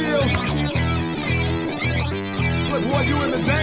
skills. Look, boy, you in the dance.